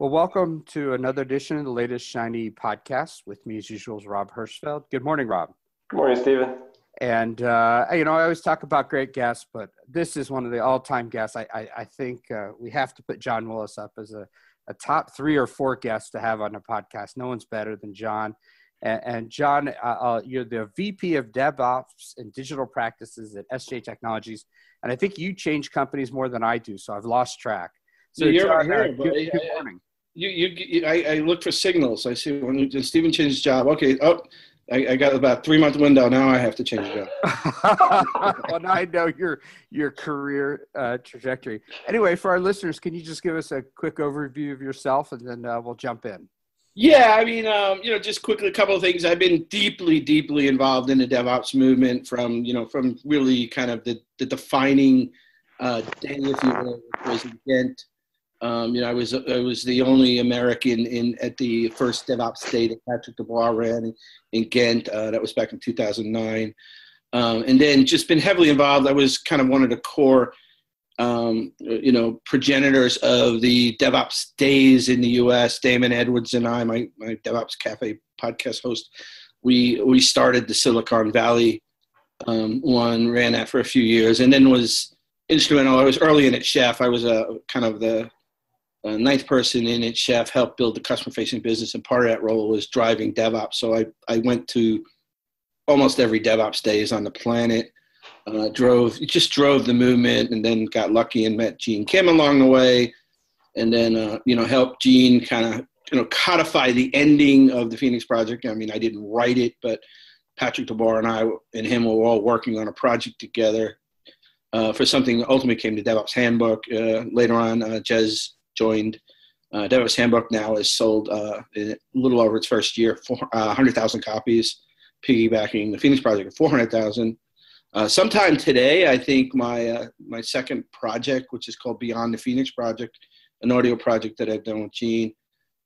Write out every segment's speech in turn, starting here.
Well, welcome to another edition of the latest Shiny podcast. With me, as usual, is Rob Hirschfeld. Good morning, Rob. Good morning, Stephen. And uh, you know, I always talk about great guests, but this is one of the all-time guests. I I, I think uh, we have to put John Willis up as a, a top three or four guests to have on the podcast. No one's better than John. And, and John, uh, uh you're the VP of DevOps and Digital Practices at SJ Technologies, and I think you change companies more than I do, so I've lost track. So, you're John, here, uh, good, good morning you, you, I, I look for signals. I see when Stephen changed job. Okay, oh, I, I got about three month window. Now I have to change job. well, now I know your your career uh, trajectory. Anyway, for our listeners, can you just give us a quick overview of yourself, and then uh, we'll jump in. Yeah, I mean, um, you know, just quickly a couple of things. I've been deeply, deeply involved in the DevOps movement from, you know, from really kind of the, the defining uh, day, if you will, was Ghent um, you know, I was I was the only American in at the first DevOps day that Patrick DeBois ran in, Ghent. Uh, that was back in 2009, um, and then just been heavily involved. I was kind of one of the core, um, you know, progenitors of the DevOps days in the U.S. Damon Edwards and I, my my DevOps Cafe podcast host, we we started the Silicon Valley um, one, ran that for a few years, and then was instrumental. I was early in it, chef. I was a kind of the uh, ninth person in it, chef, helped build the customer facing business. And part of that role was driving DevOps. So I, I went to almost every DevOps days on the planet, uh, drove, just drove the movement and then got lucky and met Gene Kim along the way. And then, uh, you know, helped Gene kind of, you know, codify the ending of the Phoenix project. I mean, I didn't write it, but Patrick DeBois and I and him were all working on a project together uh, for something that ultimately came to DevOps Handbook. Uh, later on, uh, Jez joined. Uh, DevOps Handbook now has sold uh, a little over its first year, uh, 100,000 copies, piggybacking the Phoenix project at 400,000. Uh, sometime today, I think my uh, my second project, which is called Beyond the Phoenix Project, an audio project that I've done with Gene.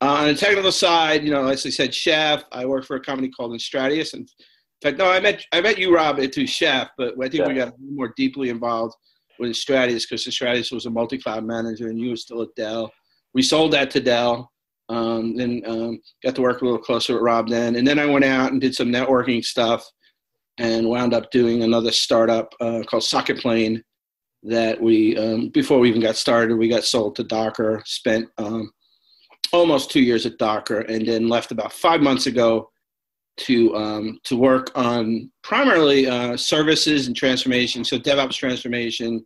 Uh, on the technical side, you know, as I said, Chef. I work for a company called Enstratius, and in fact, no, I met I met you, Rob, at Chef, but I think yeah. we got more deeply involved with Enstratius because Enstratius was a multi-cloud manager and you were still at Dell. We sold that to Dell um, and um, got to work a little closer with Rob then. And then I went out and did some networking stuff and wound up doing another startup uh, called SocketPlane that we, um, before we even got started, we got sold to Docker, spent um, almost two years at Docker, and then left about five months ago to um, to work on primarily uh, services and transformation, so DevOps transformation,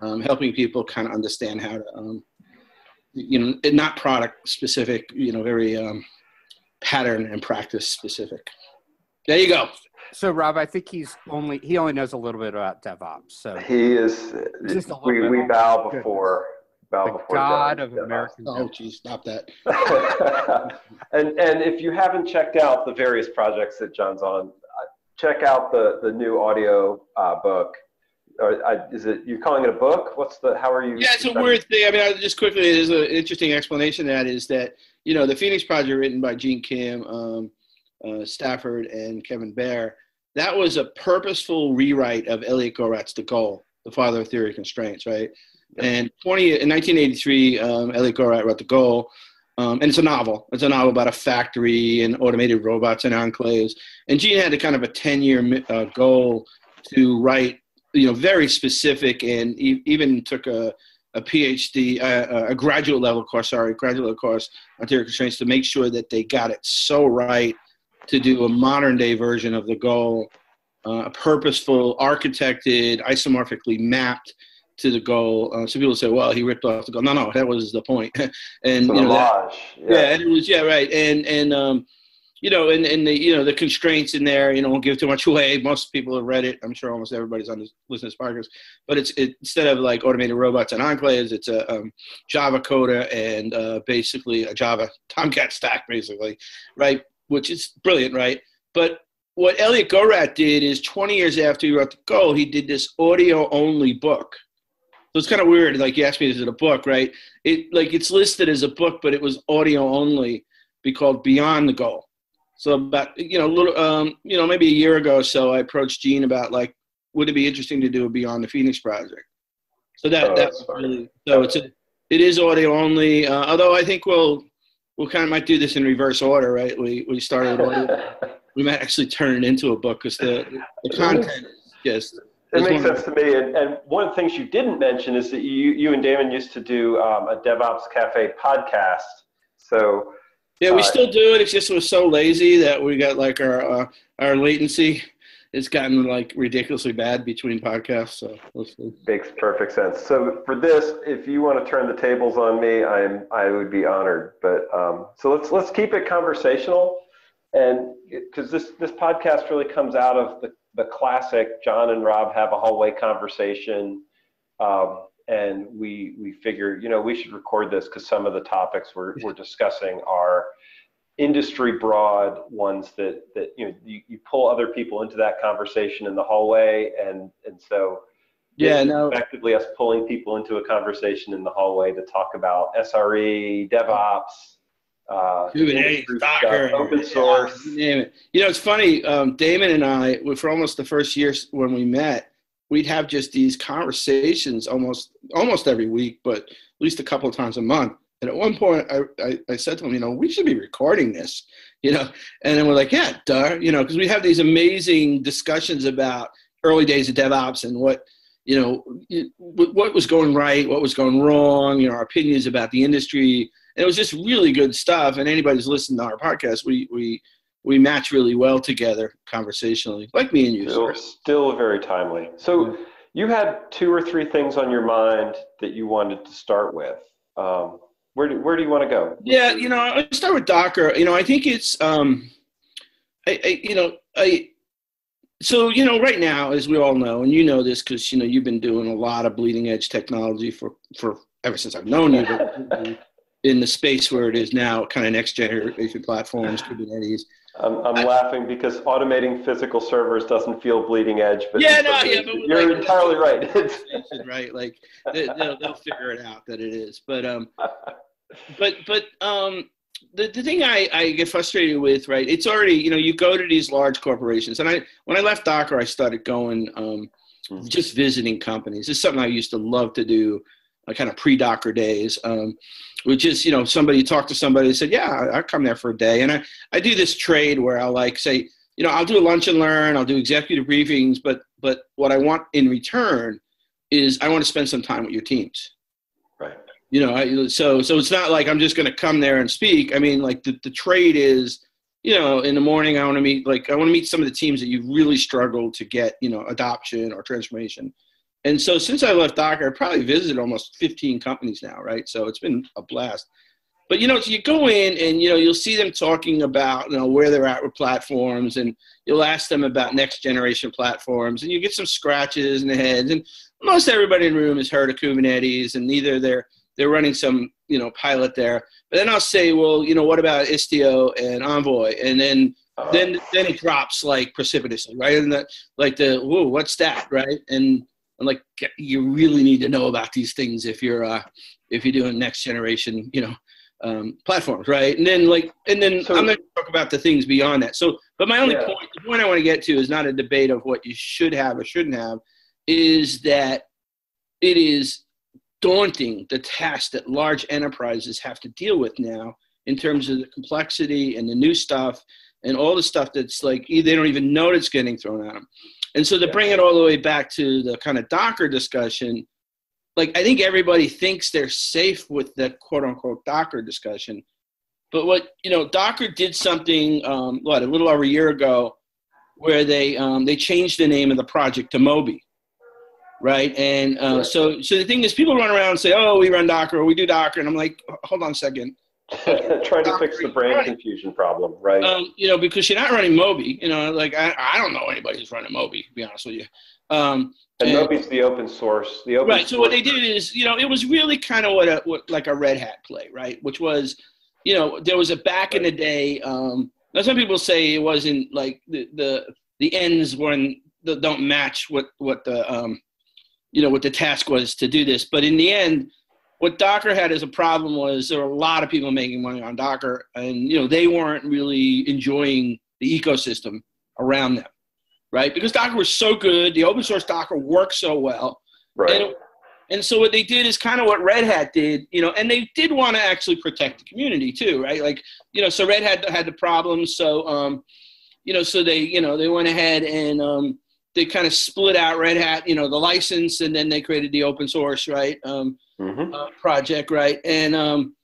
um, helping people kind of understand how to, um, you know, not product specific, you know, very um, pattern and practice specific. There you go. So Rob, I think he's only he only knows a little bit about DevOps. So he is. Just we we bow before bow the before God of American. Oh, geez, stop that. and and if you haven't checked out the various projects that John's on, uh, check out the the new audio uh, book. Or, uh, is it you're calling it a book? What's the how are you? Yeah, it's a weird thing. I mean, I, just quickly, there's an interesting explanation. That is that you know the Phoenix Project, written by Gene Kim, um, uh, Spafford, and Kevin Behr. That was a purposeful rewrite of Elliot Goldratt's The Goal, the father of theory of constraints, right? And 20, in 1983, um, Elliot Goldratt wrote The Goal. Um, and it's a novel. It's a novel about a factory and automated robots and enclaves. And Gene had a kind of a 10 year uh, goal to write, you know, very specific and e- even took a, a PhD, uh, a graduate level course, sorry, graduate level course on theory constraints to make sure that they got it so right to do a modern day version of the goal, uh, a purposeful, architected, isomorphically mapped to the goal. Uh, some people say, "Well, he ripped off the goal." No, no, that was the point. and you know, that, yeah. yeah, and it was yeah, right, and and um, you know, and and the you know the constraints in there. You know, won't give too much away. Most people have read it. I'm sure almost everybody's on this listening to podcast. But it's it, instead of like automated robots and enclaves, it's a um, Java coder and uh, basically a Java Tomcat stack, basically, right? Which is brilliant, right? But what Elliot Goldratt did is 20 years after he wrote the goal, he did this audio only book so it's kind of weird. Like you asked me, is it a book, right? It like it's listed as a book, but it was audio only. Be called Beyond the Goal. So about you know a little um, you know maybe a year ago or so, I approached Gene about like would it be interesting to do a Beyond the Phoenix project. So that oh, that's really so it's a it is audio only. Uh, although I think we'll we'll kind of might do this in reverse order, right? We we started audio. we might actually turn it into a book because the the content is just. It makes sense to me. And, and one of the things you didn't mention is that you, you and Damon used to do um, a DevOps Cafe podcast. So Yeah, we Uh, still do it. It's just we're so lazy that we got like our uh, our latency. It's gotten like ridiculously bad between podcasts. So makes perfect sense. So for this, if you want to turn the tables on me, I'm I would be honored. But um, so let's let's keep it conversational, and because this this podcast really comes out of the the classic John and Rob have a hallway conversation. Um, and we we figured, you know, we should record this because some of the topics we're we're discussing are industry broad ones that that you know you, you pull other people into that conversation in the hallway, and and so Yeah, no. effectively us pulling people into a conversation in the hallway to talk about SRE, DevOps, uh, Kubernetes, stuff, Docker, open source. You name it. You know, it's funny. Um, Damon and I, for almost the first year when we met, we'd have just these conversations almost almost every week, but at least a couple of times a month. And at one point, I, I, I said to him, you know, we should be recording this, you know. And then we're like, yeah, duh, you know, because we have these amazing discussions about early days of DevOps and what, you know, what what was going right, what was going wrong, you know, our opinions about the industry. And it was just really good stuff. And anybody who's listened to our podcast, we we we match really well together conversationally, like me and you. Still, still very timely. So you had two or three things on your mind that you wanted to start with. Um, where do, where do you want to go? Yeah, you know, I start with Docker. You know, I think it's, um, I, I, you know, I, so you know, right now, as we all know, and you know this because you know you've been doing a lot of bleeding edge technology for for ever since I've known you. But in the space where it is now, kind of next generation platforms, Kubernetes. I'm, I'm I- laughing because automating physical servers doesn't feel bleeding edge, but Yeah, no, yeah, but you're like- entirely right. Right? Like they, they'll, they'll figure it out that it is. But um, but but um, the the thing I I get frustrated with, right? It's already you know you go to these large corporations, and I when I left Docker, I started going um, Mhm. just visiting companies. It's something I used to love to do, uh, kind of pre-Docker days. Um, which is you know somebody talked to somebody and said, yeah, I- I'll come there for a day, and I I do this trade where I'll like say. You know, I'll do a lunch and learn. I'll do executive briefings, but but what I want in return is I want to spend some time with your teams. right. You know, I, so so it's not like I'm just going to come there and speak. I mean, like the, the trade is, you know, in the morning I want to meet like I want to meet some of the teams that you really struggled to get, you know, adoption or transformation. And so since I left Docker, I probably visited almost 15 companies now, right? So it's been a blast. But you know, so you go in and you know you'll see them talking about you know where they're at with platforms, and you'll ask them about next generation platforms, and you get some scratches in the heads. And most everybody in the room has heard of Kubernetes, and either they're they're running some you know pilot there. But then I'll say, well, you know, what about Istio and Envoy? And then then then it drops like precipitously, right? And that like the whoa, what's that, right? And I'm like, you really need to know about these things if you're uh, if you're doing next generation, you know, um, platforms, right? And then like, and then So- I'm going to talk about the things beyond that. So, but my only Yeah. point, the point I want to get to is not a debate of what you should have or shouldn't have, is that it is daunting the task that large enterprises have to deal with now in terms of the complexity and the new stuff and all the stuff that's like they don't even know it's getting thrown at them. And so to Yeah. bring it all the way back to the kind of Docker discussion, like I think everybody thinks they're safe with the quote unquote Docker discussion. But what you know, Docker did something um, what a little over a year ago, where they um, they changed the name of the project to Moby, right? And uh, Right. so so the thing is, people run around and say, "Oh, we run Docker, or we do Docker," and I'm like, "Hold on a second. Trying to fix the brand Right. confusion problem, right? Um, you know, because you're not running Moby. You know, like I, I don't know anybody who's running Moby. To be honest with you. Um, and and- Moby's the open source. The open right. So what they did is, you know, it was really kind of what a what like a Red Hat play, right? Which was, you know, there was a back in the day. Um, now some people say it wasn't like the the the ends when the, don't match what what the um, you know what the task was to do this, but in the end. What Docker had as a problem was there were a lot of people making money on Docker, and you know they weren't really enjoying the ecosystem around them, right? Because Docker was so good, the open source Docker worked so well, right. and it, And so what they did is kind of what Red Hat did, you know, and they did want to actually protect the community too, right? Like, you know, so Red Hat had the problems, so um, you know, so they, you know, they went ahead and um, they kind of split out Red Hat, you know, the license, and then they created the open source, right, um, mm-hmm. uh, project, right, and um,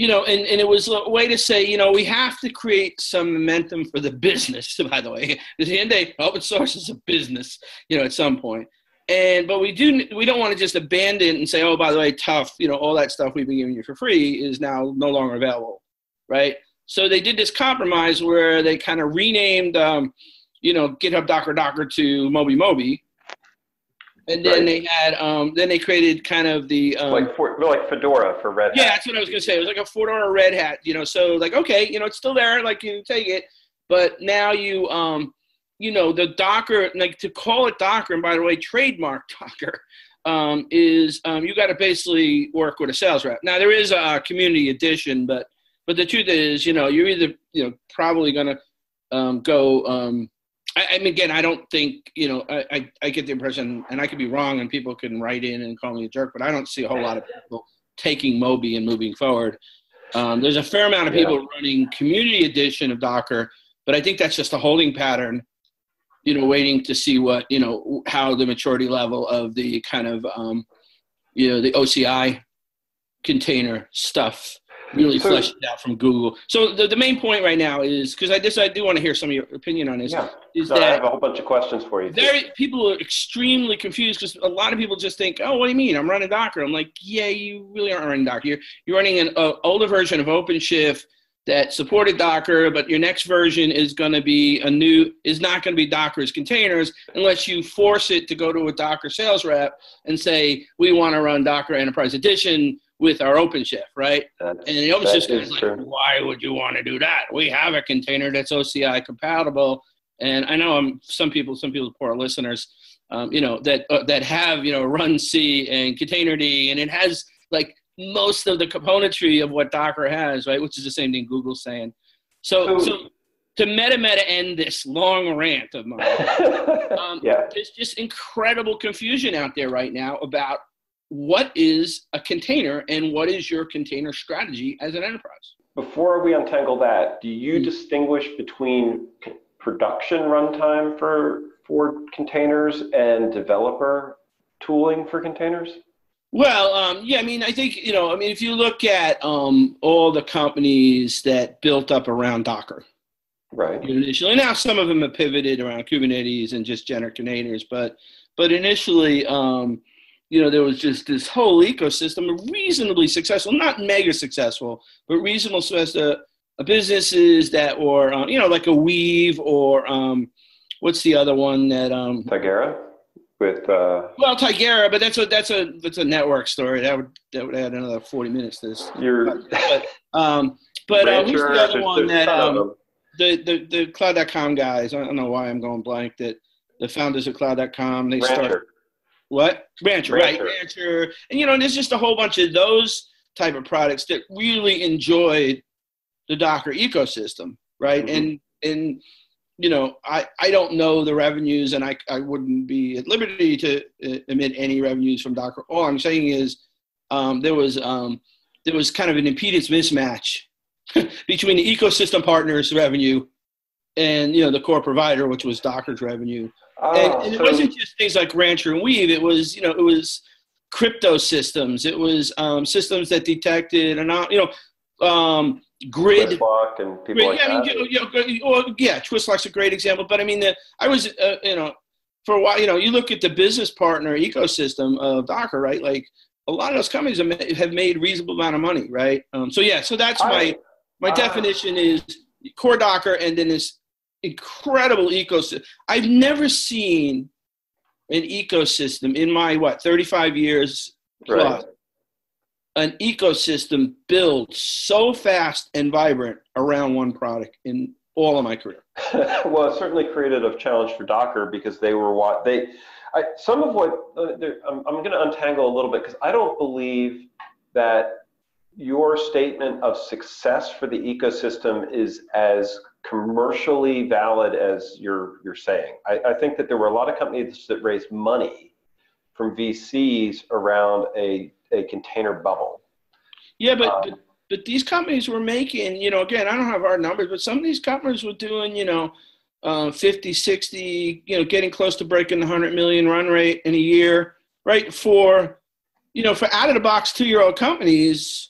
you know, and, and it was a way to say, you know, we have to create some momentum for the business, by the way. At the end of the day, open source is a business, you know, at some point. And but we do we don't want to just abandon and say, oh, by the way, tough, you know, all that stuff we've been giving you for free is now no longer available, right? So they did this compromise where they kind of renamed, um, you know, GitHub Docker Docker to Moby Moby, and then right. they had um, then they created kind of the um, like for, like Fedora for Red Hat. Yeah, that's what I was gonna say. It was like a Fedora Red Hat, you know. So like, okay, you know, it's still there, like you take it, but now you um, you know, the Docker, like to call it Docker, and by the way, trademark Docker, um, is um, you got to basically work with a sales rep. Now there is a community edition, but but the truth is, you know, you're either you know probably gonna um, go um, I, I, mean, again, I don't think you know. I, I, I get the impression, and I could be wrong, and people can write in and call me a jerk, but I don't see a whole lot of people taking Moby and moving forward. Um, there's a fair amount of people yeah. running community edition of Docker, but I think that's just a holding pattern. You know, waiting to see what you know how the maturity level of the kind of um, you know the OCI container stuff really so, fleshed out from Google. So the, the main point right now is because I just I do want to hear some of your opinion on this. Yeah. Is so that I have a whole bunch of questions for you. Very people are extremely confused because a lot of people just think, oh, what do you mean? I'm running Docker. I'm like, yeah, you really aren't running Docker. You're you're running an uh, older version of OpenShift that supported Docker, but your next version is going to be a new is not going to be Docker's containers unless you force it to go to a Docker sales rep and say we want to run Docker Enterprise Edition with our OpenShift, right? That's, and the OpenShift is like, true. why would you want to do that? We have a container that's OCI compatible, and I know I'm some people, some people, poor listeners, um, you know, that uh, that have you know runC and containerd, and it has like most of the componentry of what Docker has, right? Which is the same thing Google's saying. So, so, so to meta meta end this long rant of mine, um, yeah. there's just incredible confusion out there right now about what is a container and what is your container strategy as an enterprise? Before we untangle that, do you mm-hmm. distinguish between production runtime for for containers and developer tooling for containers? Well, um, yeah, I mean, I think you know, I mean, if you look at um, all the companies that built up around Docker, right? Initially, now some of them have pivoted around Kubernetes and just general containers, but but initially, um, you know, there was just this whole ecosystem of reasonably successful, not mega successful, but reasonable successful uh, businesses that were, um, you know, like a Weave or um, what's the other one that um, Tigera with uh, well Tigera, but that's a that's a that's a network story that would that would add another forty minutes to this. You're, but um, but uh, who's the other one that um, the the the cloud.com guys? I don't know why I'm going blank. That the founders of cloud.com they Rancher. start what? Rancher, Rancher, right? Rancher. And you know, there's just a whole bunch of those type of products that really enjoyed the Docker ecosystem, right? Mm-hmm. And and you know, I, I don't know the revenues and I, I wouldn't be at liberty to uh, emit any revenues from Docker. All I'm saying is um, there was um, there was kind of an impedance mismatch between the ecosystem partners revenue and you know the core provider, which was Docker's revenue. Oh, and, and, it wasn't just things like Rancher and Weave. It was, you know, it was crypto systems. It was um, systems that detected and you know, um, grid. Twistlock and people grid, like yeah, that. I mean, you know, you know, yeah, Twistlock's a great example. But I mean, the, I was, uh, you know, for a while, you know, you look at the business partner ecosystem of Docker, right? Like a lot of those companies have made reasonable amount of money, right? Um, so yeah, so that's my my definition is core Docker, and then this incredible ecosystem. I've never seen an ecosystem in my what 35 years plus, right. an ecosystem build so fast and vibrant around one product in all of my career. well, it certainly created a challenge for Docker because they were what they. I, some of what uh, I'm, I'm going to untangle a little bit because I don't believe that your statement of success for the ecosystem is as commercially valid as you're you're saying. I, I, think that there were a lot of companies that raised money from VCs around a, a container bubble. Yeah, but, um, but but these companies were making, you know, again, I don't have our numbers, but some of these companies were doing, you know, uh, 50, 60, you know, getting close to breaking the 100 million run rate in a year, right? For, you know, for out of the box two year old companies,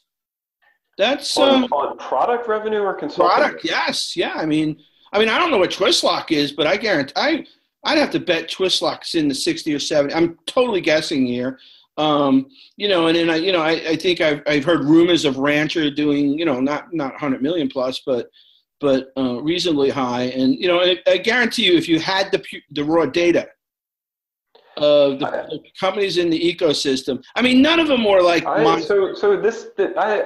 that's on, uh, on, product revenue or consulting. Product, yes, yeah. I mean, I mean, I don't know what Twistlock is, but I guarantee I I'd have to bet Twistlock's in the 60 or 70. I'm totally guessing here. Um, you know, and then I, you know, I, I think I've, I've heard rumors of Rancher doing, you know, not, not 100 million plus, but, but uh, reasonably high. And, you know, I, I, guarantee you, if you had the, the raw data of the, the, companies in the ecosystem, I mean, none of them were like. I, so, so this, the, I,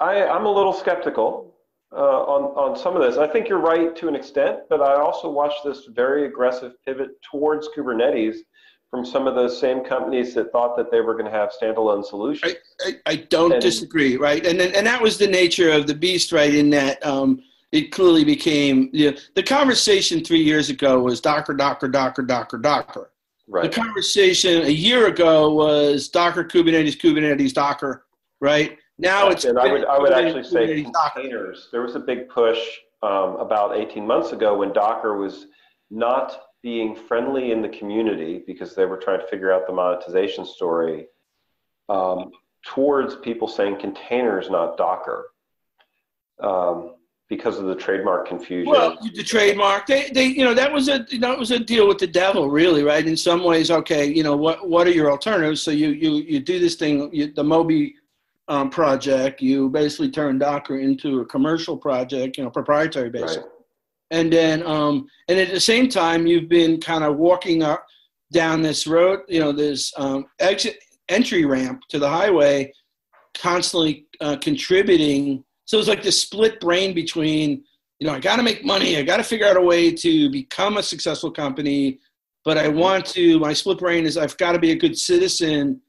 I, I'm a little skeptical uh, on, on some of this. I think you're right to an extent, but I also watched this very aggressive pivot towards Kubernetes from some of those same companies that thought that they were going to have standalone solutions. I, I, I don't and, disagree, right? And and that was the nature of the beast, right? In that um, it clearly became you know, the conversation three years ago was Docker, Docker, Docker, Docker, Docker. Right. The conversation a year ago was Docker, Kubernetes, Kubernetes, Docker, right? Now it's and I would I would actually say containers. Docker. There was a big push um, about 18 months ago when Docker was not being friendly in the community because they were trying to figure out the monetization story um, towards people saying containers, not Docker. Um, because of the trademark confusion. Well, the trademark, they, they, you know, that was a, you know, it was a deal with the devil, really, right? In some ways, okay, you know, what, what are your alternatives? So you, you, you do this thing, you, the Moby um, project, you basically turn Docker into a commercial project, you know, proprietary based. Right and then um, and at the same time you've been kind of walking up down this road you know this um, exit entry ramp to the highway constantly uh, contributing so it's like this split brain between you know i got to make money i got to figure out a way to become a successful company but i want to my split brain is i've got to be a good citizen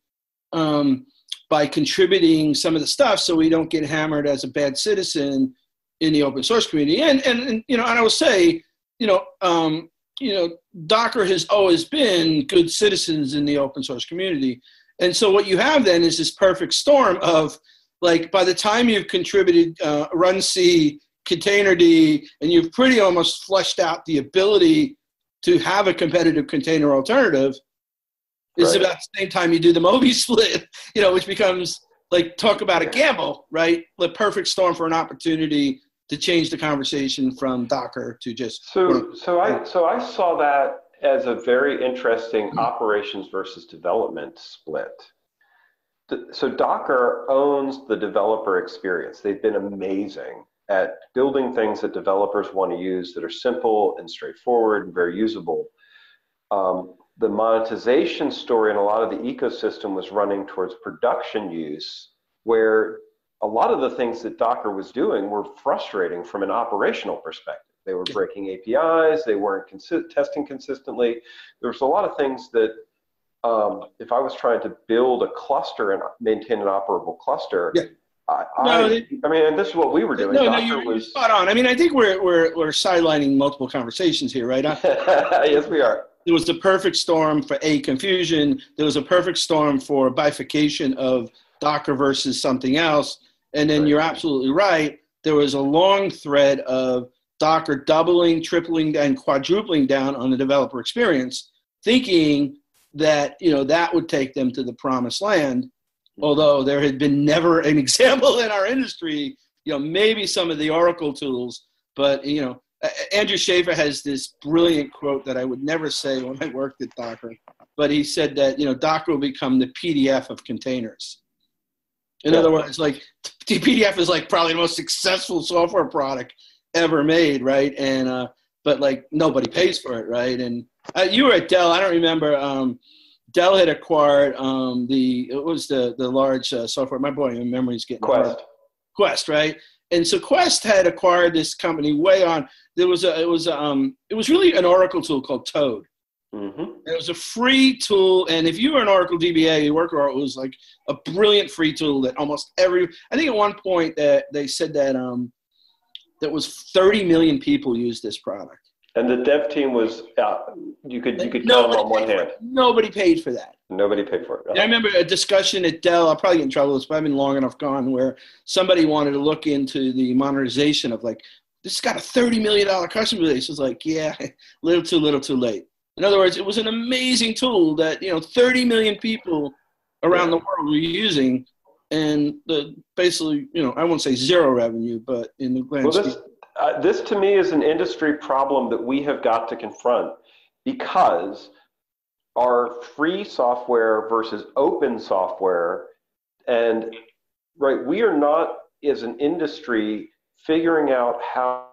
um, by contributing some of the stuff so we don't get hammered as a bad citizen in the open source community. And, and, and you know, and I will say, you know, um, you know, Docker has always been good citizens in the open source community. And so what you have then is this perfect storm of like by the time you've contributed uh, runC, container D, and you've pretty almost fleshed out the ability to have a competitive container alternative, is right. about the same time you do the Moby split, you know, which becomes like talk about a gamble, right? The perfect storm for an opportunity to change the conversation from Docker to just. So, so I so I saw that as a very interesting mm-hmm. operations versus development split. So Docker owns the developer experience. They've been amazing at building things that developers want to use that are simple and straightforward and very usable. Um, the monetization story and a lot of the ecosystem was running towards production use, where a lot of the things that Docker was doing were frustrating from an operational perspective. They were breaking APIs, they weren't consi- testing consistently. There was a lot of things that, um, if I was trying to build a cluster and maintain an operable cluster, yeah. I, no, I, I, mean, this is what we were doing. No, Docker no, you're, was... spot on. I mean, I think we're we're we're sidelining multiple conversations here, right? yes, we are. There was a perfect storm for a confusion. There was a perfect storm for bifurcation of Docker versus something else and then right. you're absolutely right. There was a long thread of Docker doubling, tripling, and quadrupling down on the developer experience, thinking that you know that would take them to the promised land. Hmm. Although there had been never an example in our industry, you know, maybe some of the Oracle tools, but you know, Andrew Shafer has this brilliant quote that I would never say when I worked at Docker, but he said that you know Docker will become the PDF of containers. In yeah. other words, like PDF is like probably the most successful software product ever made, right? And uh, but like nobody pays for it, right? And uh, you were at Dell. I don't remember. Um, Dell had acquired um, the it was the the large uh, software. My boy, my memory's getting Quest. Hard. Quest, right? And so Quest had acquired this company way on. There was a it was a, um it was really an Oracle tool called Toad, Mm-hmm. It was a free tool, and if you were an Oracle DBA, you work Oracle, it was like a brilliant free tool that almost every. I think at one point that they said that um, that was 30 million people used this product. And the dev team was uh, you could you could count them on one hand. Nobody paid for that. Nobody paid for it. I remember a discussion at Dell. I'll probably get in trouble with this, but I've been long enough gone where somebody wanted to look into the monetization of like this has got a thirty million dollar customer base. It was like, yeah, little too little, too late. In other words, it was an amazing tool that you know thirty million people around the world were using, and the basically you know I won't say zero revenue, but in the grand well, this, uh, this to me is an industry problem that we have got to confront because our free software versus open software and right we are not as an industry figuring out how,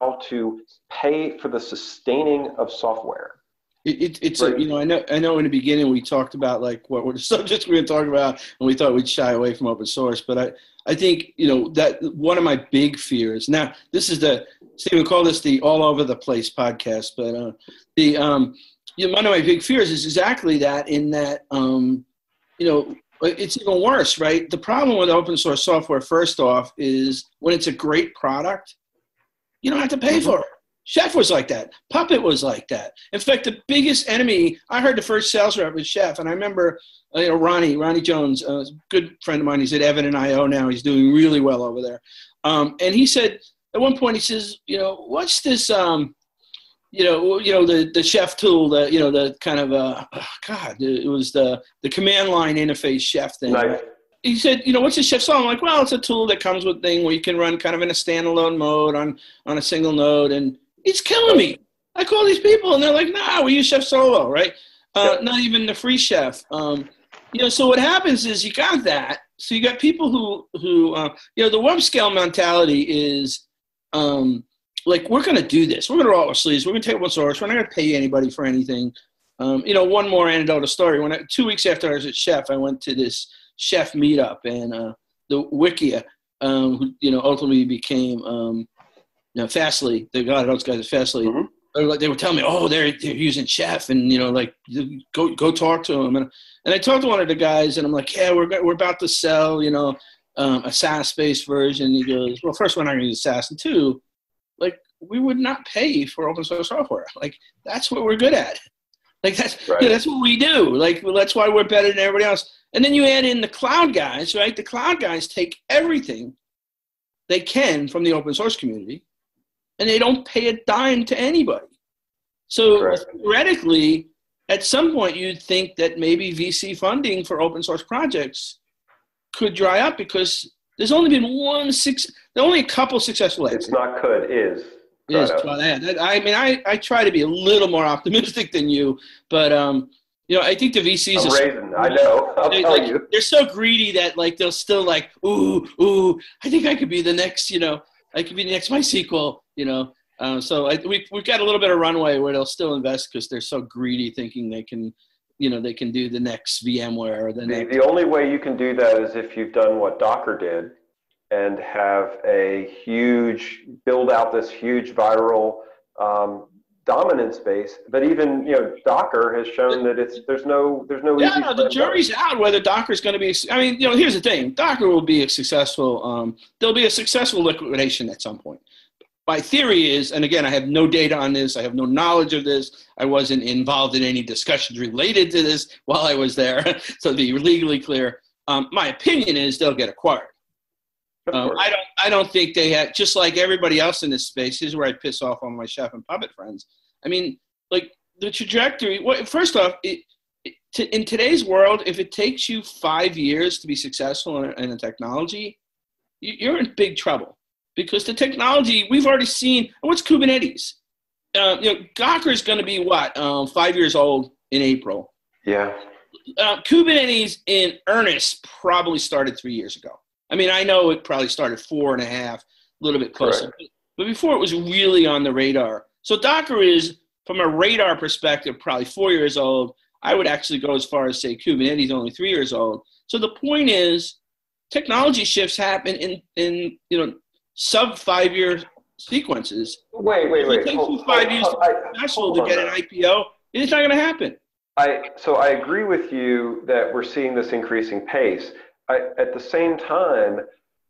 how to pay for the sustaining of software it, it, it's right. a, you know I know I know in the beginning we talked about like what were the subjects we were talking about and we thought we'd shy away from open source but I I think you know that one of my big fears. Now, this is the see we call this the all over the place podcast, but uh, the um, you know, one of my big fears is exactly that. In that, um, you know, it's even worse, right? The problem with open source software, first off, is when it's a great product, you don't have to pay mm-hmm. for it. Chef was like that. Puppet was like that. In fact, the biggest enemy, I heard the first sales rep was Chef. And I remember, uh, you know, Ronnie, Ronnie Jones, a good friend of mine. He's at Evan and IO now. He's doing really well over there. Um, and he said, at one point, he says, you know, what's this, um, you know, you know, the, the chef tool, the, you know, the kind of, uh, oh God, it was the, the command line interface chef thing. He said, you know, what's a Chef Solo? I'm like, well, it's a tool that comes with thing where you can run kind of in a standalone mode on, on a single node. And, it's killing me. I call these people and they're like, nah, we use Chef Solo, right? Uh, not even the free chef. Um, you know, so what happens is you got that. So you got people who, who uh, you know, the web scale mentality is um, like, we're going to do this. We're going to roll our sleeves. We're going to take one source. We're not going to pay anybody for anything. Um, you know, one more anecdotal story. When I, two weeks after I was at Chef, I went to this chef meetup and uh, the Wikia, um, who, you know, ultimately became um, you know, Fastly, the guy those guys at Fastly, mm-hmm. they were telling me, oh, they're, they're using Chef, and you know, like go go talk to them. And and I talked to one of the guys, and I'm like, yeah, we're we're about to sell, you know, um, a SaaS based version. He goes, well, first we're not going to use SaaS, and two, we would not pay for open source software. Like that's what we're good at. Like that's right. that's what we do. Like well, that's why we're better than everybody else. And then you add in the cloud guys, right? The cloud guys take everything they can from the open source community and they don't pay a dime to anybody. So Correct. theoretically, at some point, you'd think that maybe VC funding for open source projects could dry up because there's only been one six, there only a couple successful exits. It's not could, is. Is. I mean, I, I try to be a little more optimistic than you, but um, you know, I think the VCs are raisin, so, I know. I'll they, tell like, you. They're so greedy that like they'll still like, ooh, ooh, I think I could be the next, you know, I could be the next MySQL you know. Um, so I, we, we've got a little bit of runway where they'll still invest because they're so greedy, thinking they can, you know, they can do the next VMware or the, the next. The only way you can do that is if you've done what Docker did and have a huge build out this huge viral um, dominant space. But even you know, Docker has shown that it's there's no there's no yeah. No, the jury's out whether Docker is going to be. I mean, you know, here's the thing: Docker will be a successful. Um, there'll be a successful liquidation at some point my theory is, and again, I have no data on this, I have no knowledge of this, I wasn't involved in any discussions related to this while I was there, so to be legally clear. Um, my opinion is they'll get acquired. Um, I don't. I don't think they have. Just like everybody else in this space, here's where I piss off on my chef and puppet friends. I mean, like the trajectory. Well, first off, it, it, to, in today's world, if it takes you five years to be successful in, in a technology, you, you're in big trouble because the technology we've already seen. What's Kubernetes? Uh, you know, Docker is going to be what um, five years old in April. Yeah. Uh, Kubernetes in earnest probably started three years ago. I mean, I know it probably started four and a half, a little bit closer, but, but before it was really on the radar. So Docker is, from a radar perspective, probably four years old. I would actually go as far as say Kubernetes only three years old. So the point is, technology shifts happen in in you know sub five year sequences. Wait, wait, wait. It takes hold, you five hold, years hold, to be successful to get an IPO. It's not going to happen. I so I agree with you that we're seeing this increasing pace. I, at the same time,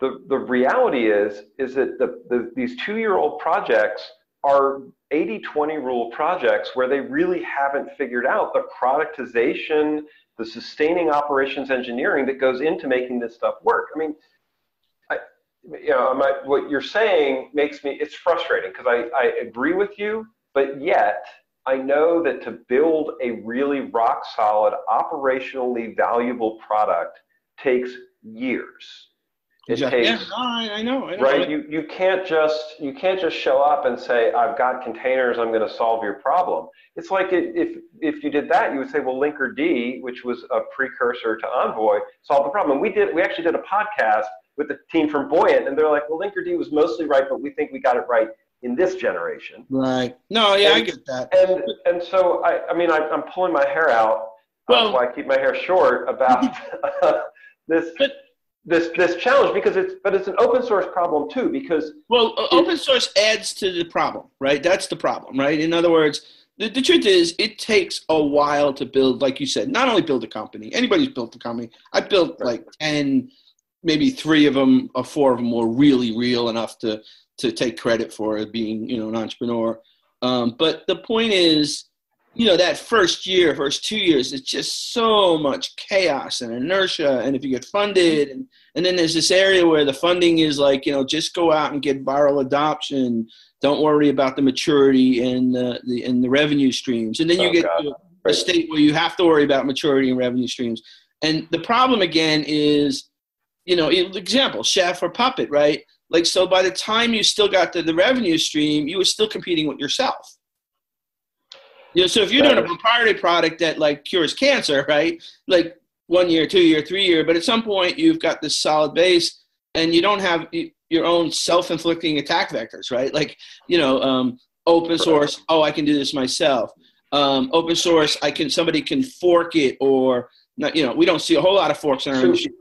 the, the reality is is that the, the these two year old projects are 80 20 rule projects where they really haven't figured out the productization, the sustaining operations engineering that goes into making this stuff work. I mean, I, you know, what you're saying makes me, it's frustrating because I, I agree with you, but yet I know that to build a really rock solid, operationally valuable product takes years. It yeah, takes, yeah, I, I, know, I know. Right? You you can't just you can't just show up and say I've got containers. I'm going to solve your problem. It's like if if you did that, you would say, well, Linkerd, which was a precursor to Envoy, solved the problem. And we did we actually did a podcast with the team from Buoyant, and they're like, well, Linkerd was mostly right, but we think we got it right in this generation. Right. No, yeah, and, I get that. And and so I I mean I, am pulling my hair out. Well, that's why I keep my hair short about this. But, this this challenge because it's but it's an open source problem too because well open source adds to the problem right? That's the problem right? In other words the, the truth is it takes a while to build like you said not only build a company anybody's built a company. I built like 10 maybe three of them or four of them were really real enough to to take credit for being you know an entrepreneur. Um, but the point is you know that first year first two years it's just so much chaos and inertia and if you get funded and, and then there's this area where the funding is like you know just go out and get viral adoption. Don't worry about the maturity and the, the and the revenue streams. And then you oh, get God. to a state where you have to worry about maturity and revenue streams. And the problem again is you know example chef or puppet right? Like so by the time you still got the, the revenue stream you were still competing with yourself yeah, so if you're doing a proprietary product that like cures cancer, right? Like one year, two year, three year, but at some point you've got this solid base and you don't have your own self-inflicting attack vectors, right? Like, you know, um, open source, oh, I can do this myself. Um, open source, I can, somebody can fork it or not, you know, we don't see a whole lot of forks in our so, machine.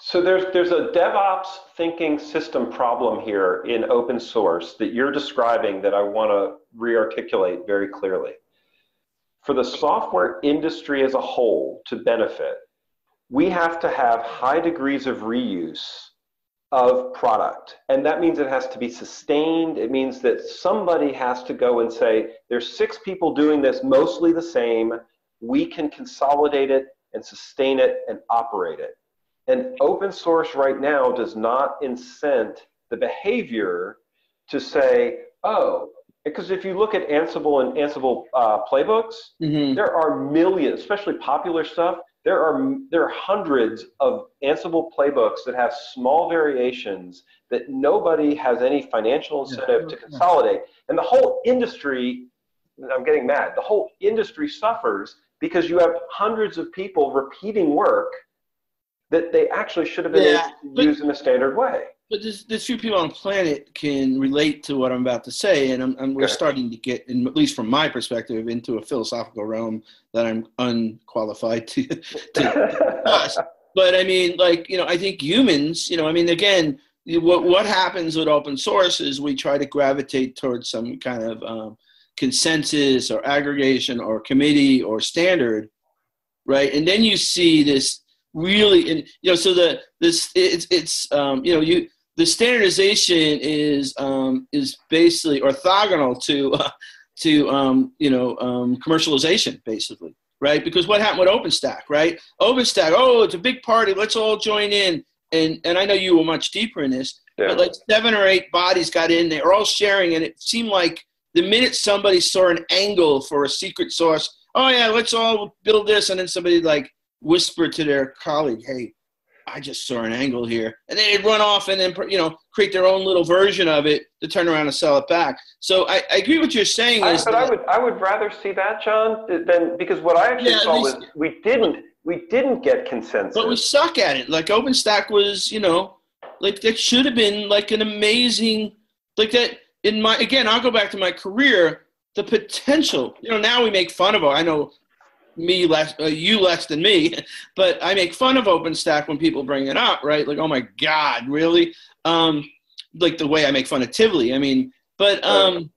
So there's, there's a DevOps thinking system problem here in open source that you're describing that I want to re-articulate very clearly for the software industry as a whole to benefit, we have to have high degrees of reuse of product. And that means it has to be sustained. It means that somebody has to go and say, there's six people doing this mostly the same. We can consolidate it and sustain it and operate it. And open source right now does not incent the behavior to say, oh, because if you look at Ansible and Ansible uh, playbooks, mm-hmm. there are millions, especially popular stuff. There are there are hundreds of Ansible playbooks that have small variations that nobody has any financial incentive yeah. to consolidate, and the whole industry. I'm getting mad. The whole industry suffers because you have hundreds of people repeating work that they actually should have been yeah, able to use in a standard way but there's, there's few people on the planet can relate to what I'm about to say, and, I'm, I'm we're starting to get, in, at least from my perspective, into a philosophical realm that I'm unqualified to, to discuss. But I mean, like you know, I think humans, you know, I mean, again, what what happens with open source is we try to gravitate towards some kind of um, consensus or aggregation or committee or standard, right? And then you see this really, and you know, so the this it's it's um, you know you the standardization is um, is basically orthogonal to uh, to um, you know um, commercialization basically right? Because what happened with OpenStack right? OpenStack oh it's a big party let's all join in. And and I know you were much deeper in this yeah. but like seven or eight bodies got in they were all sharing and it seemed like the minute somebody saw an angle for a secret source oh yeah let's all build this and then somebody like whispered to their colleague hey I just saw an angle here. And then they'd run off and then, you know, create their own little version of it to turn around and sell it back. So I, I agree with what you're saying. I, but I would, I would rather see that, John, than because what I actually yeah, saw least, was we didn't, we didn't get consensus. But we suck at it. Like OpenStack was, you know, like that should have been like an amazing, like that in my, again, I'll go back to my career, the potential, you know, now we make fun of it. I know me less, uh, you less than me, but I make fun of OpenStack when people bring it up, right? Like, oh my God, really? Um, like the way I make fun of Tivoli. I mean, but um,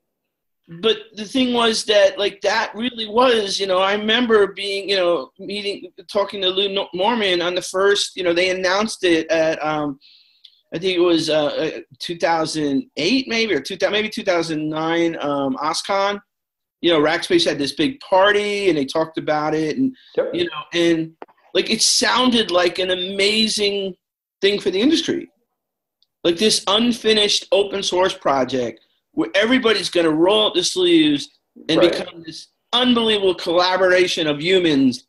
but the thing was that like that really was, you know, I remember being, you know, meeting, talking to Lou Norman on the first, you know, they announced it at um, I think it was uh, uh 2008 maybe or 2000, maybe 2009 um, OSCON. You know, Rackspace had this big party and they talked about it, and Yep. you know, and like it sounded like an amazing thing for the industry, like this unfinished open source project where everybody's going to roll up the sleeves and Right. become this unbelievable collaboration of humans.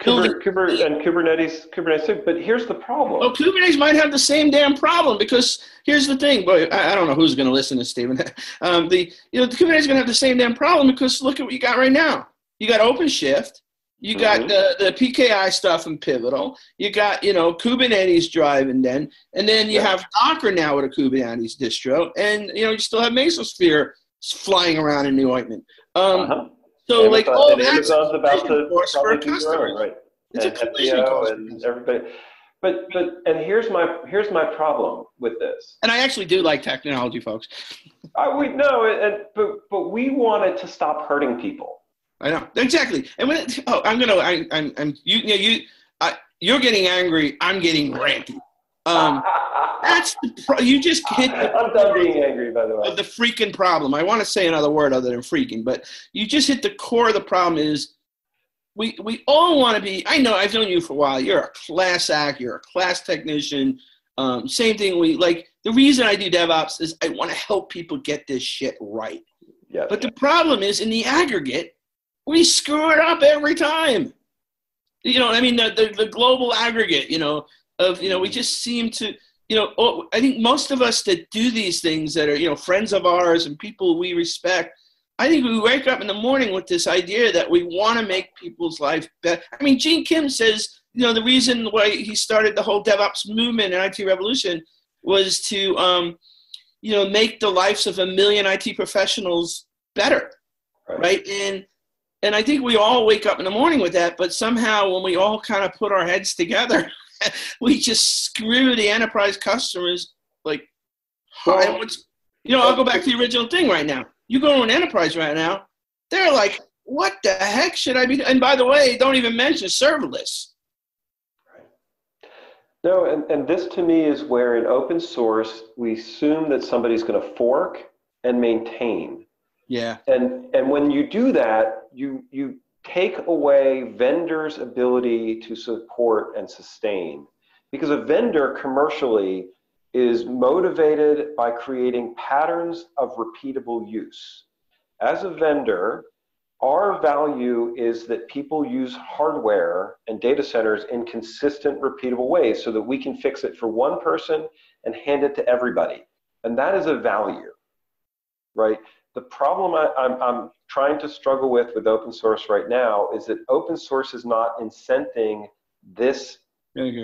Kuber, Kuber, and Kubernetes, Kubernetes. But here's the problem. Well, Kubernetes might have the same damn problem because here's the thing. But I, I don't know who's going to listen to Stephen. Um, the you know the Kubernetes is going to have the same damn problem because look at what you got right now. You got OpenShift. You got Mhm. the, the PKI stuff in Pivotal. You got you know Kubernetes driving then, and then you Yeah. have Docker now with a Kubernetes distro, and you know you still have Mesosphere flying around in the ointment. Um, Uh-huh. So like all and that's Amazon's about to collision course for probably a do their right? It's a and collision FBO and everybody. But but and here's my here's my problem with this. And I actually do like technology, folks. I, we no, and but but we wanted to stop hurting people. I know exactly. And when it, oh, I'm gonna, I, I'm, I'm, you, you, know, you, I, you're getting angry. I'm getting ranty. Um, that's the pro- you just hit the I'm done being angry, by the way. of the freaking problem. I want to say another word other than freaking, but you just hit the core of the problem. Is we we all want to be. I know I've known you for a while. You're a class act. You're a class technician. Um, same thing. We like the reason I do DevOps is I want to help people get this shit right. Yes. But the problem is, in the aggregate, we screw it up every time. You know, I mean, the, the, the global aggregate, you know, of, you know, we just seem to, you know, oh, I think most of us that do these things that are, you know, friends of ours and people we respect, I think we wake up in the morning with this idea that we want to make people's life better. I mean, Gene Kim says, you know, the reason why he started the whole DevOps movement and IT revolution was to, um, you know, make the lives of a million IT professionals better, Right. right? And and I think we all wake up in the morning with that, but somehow when we all kind of put our heads together, we just screw the enterprise customers like. Well- you know, I'll go back to the original thing right now. You go to an enterprise right now, they're like, what the heck should I be? And by the way, don't even mention serverless. No, and, and this to me is where in open source we assume that somebody's going to fork and maintain. Yeah. And and when you do that, you you take away vendors' ability to support and sustain. Because a vendor commercially is motivated by creating patterns of repeatable use. As a vendor, our value is that people use hardware and data centers in consistent, repeatable ways so that we can fix it for one person and hand it to everybody. And that is a value, right? The problem I, I'm, I'm trying to struggle with with open source right now is that open source is not incenting this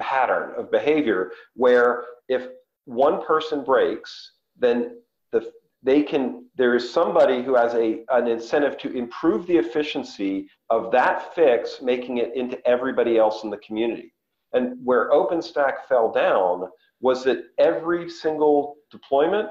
pattern of behavior where if one person breaks, then the, they can, there is somebody who has a, an incentive to improve the efficiency of that fix, making it into everybody else in the community. And where OpenStack fell down was that every single deployment,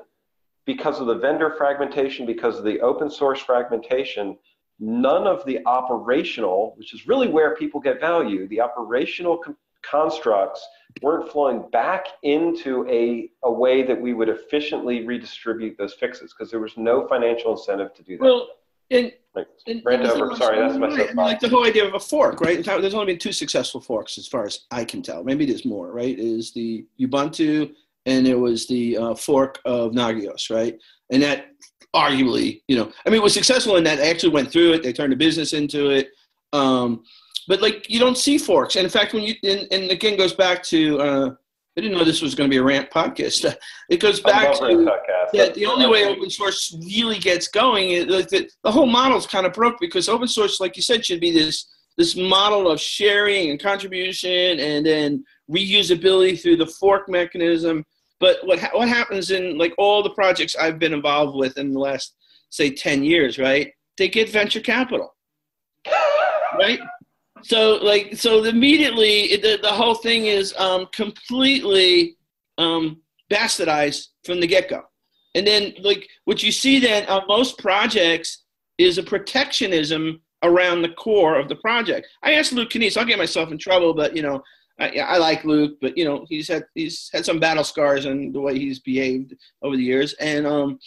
because of the vendor fragmentation, because of the open source fragmentation, none of the operational, which is really where people get value, the operational com- constructs weren't flowing back into a, a way that we would efficiently redistribute those fixes because there was no financial incentive to do that. Well, and Like, And- Rant and over. Sorry, that's my right. Like the whole idea of a fork, right? Fact, There's only been two successful forks, as far as I can tell. Maybe there's more, right? Is the Ubuntu and it was the uh, fork of Nagios, right? And that arguably, you know, I mean, it was successful in that they actually went through it. They turned a business into it. Um, but like, you don't see forks. And in fact, when you and, and again goes back to, uh, I didn't know this was going to be a rant podcast. It goes back to the only way open source really gets going is like the, the whole model's kind of broke because open source, like you said, should be this this model of sharing and contribution and then reusability through the fork mechanism. But what ha- what happens in like all the projects I've been involved with in the last say ten years, right? They get venture capital, right? So like so immediately the, the whole thing is um, completely um, bastardized from the get go. And then, like, what you see then on most projects is a protectionism around the core of the project. I asked Luke Kanies, I'll get myself in trouble, but, you know, I, I like Luke, but you know he's had he's had some battle scars and the way he's behaved over the years. And um,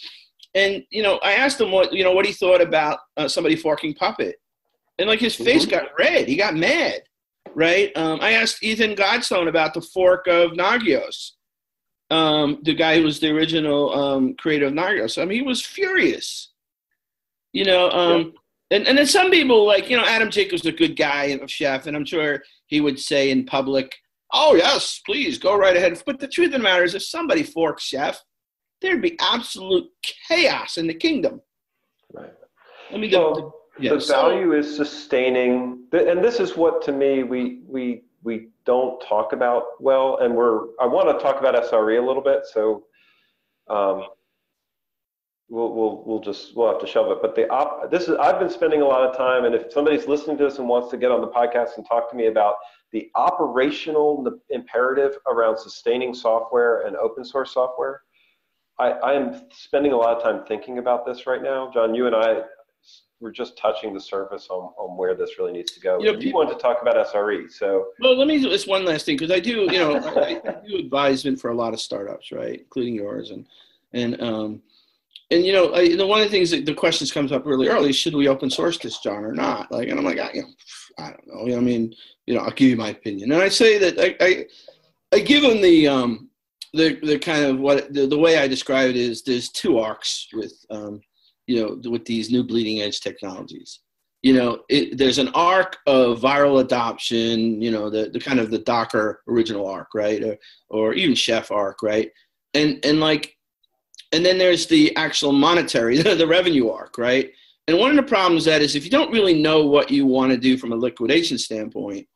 and you know I asked him what you know what he thought about uh, somebody forking Puppet, and like his face mm-hmm. got red. He got mad, right? Um, I asked Ethan Galstad about the fork of Nagios, um, the guy who was the original um, creator of Nagios. I mean, he was furious. You know, um, yeah and and then some people like you know Adam Jacob's a good guy and a chef, and I'm sure he would say in public, "Oh yes, please go right ahead." But the truth of the matter is, if somebody forks Chef, there'd be absolute chaos in the kingdom. Right. I mean, well, the, yeah, the so, value is sustaining, and this is what to me we we we don't talk about well, and we're I want to talk about SRE a little bit, so. Um, we'll, we'll, we'll just, we'll have to shove it. But the op, this is, I've been spending a lot of time, and if somebody's listening to this and wants to get on the podcast and talk to me about the operational imperative around sustaining software and open source software, I, I am spending a lot of time thinking about this right now. John, you and I, we're just touching the surface on, on where this really needs to go. You, know, you want to talk about SRE, so. Well, let me do this one last thing because I do, you know, I, I, do advisement for a lot of startups, right, including yours, and and um, and you know, I, know, one of the things that the questions comes up really early: should we open source this, John, or not? Like, and I'm like, I, you know, I don't know. Know, I mean, you know, I'll give you my opinion, and I say that I, I, I give them the um, the the kind of what the, the way I describe it is there's two arcs with um, you know, with these new bleeding edge technologies. You know, it, there's an arc of viral adoption. You know, the the kind of the Docker original arc, right, or or even Chef arc, right, and and like and then there's the actual monetary, the revenue arc, right? And one of the problems that is if you don't really know what you want to do from a liquidation standpoint,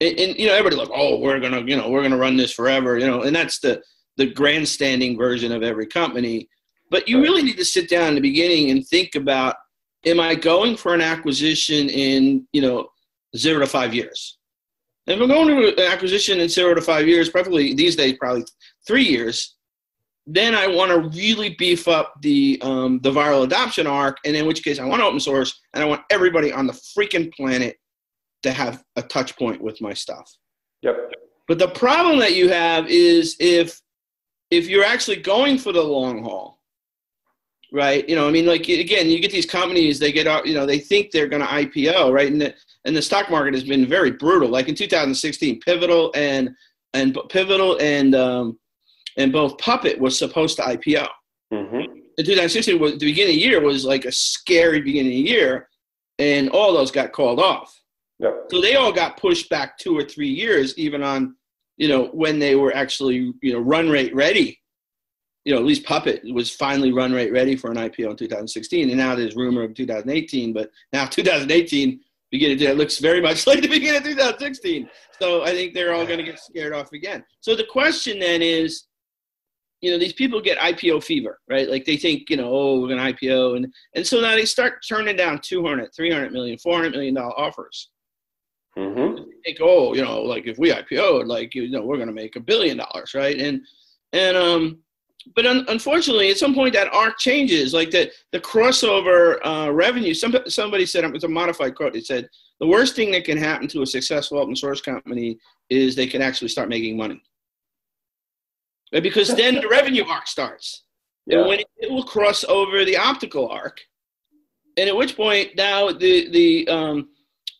and, and, you know everybody like, oh, we're gonna, you know, we're gonna run this forever, you know, and that's the the grandstanding version of every company. But you really need to sit down in the beginning and think about, am I going for an acquisition in, you know, zero to five years? If I'm going to an acquisition in zero to five years, probably these days, probably three years, then I want to really beef up the um, the viral adoption arc, and in which case I want to open source, and I want everybody on the freaking planet to have a touch point with my stuff. Yep. But the problem that you have is if if you're actually going for the long haul, right? You know, I mean, like again, you get these companies, they get out, you know, they think they're going to IPO, right? And the and the stock market has been very brutal. Like in 2016, Pivotal and and Pivotal and um, and both Puppet was supposed to IPO. Mm-hmm. In 2016, was, the beginning of the year was like a scary beginning of the year, and all those got called off. Yep. So they all got pushed back two or three years, even on, you know, when they were actually, you know, run rate ready. You know, at least Puppet was finally run rate ready for an IPO in 2016, and now there's rumor of 2018. But now 2018 beginning it looks very much like the beginning of 2016. So I think they're all going to get scared off again. So the question then is, you know, these people get IPO fever, right? Like they think, you know, oh, we're going to IPO. And, and so now they start turning down 200, 300 million, 400 million dollar offers. Mm-hmm. They think, oh, you know, like if we IPO, like, you know, we're going to make a billion dollars, right? And, and, um, but un- unfortunately, at some point that arc changes. Like the the crossover uh, revenue. Some, somebody said it's a modified quote. They said the worst thing that can happen to a successful open source company is they can actually start making money right? because then the revenue arc starts. Yeah. And when it, it, will cross over the optical arc, and at which point now the the um,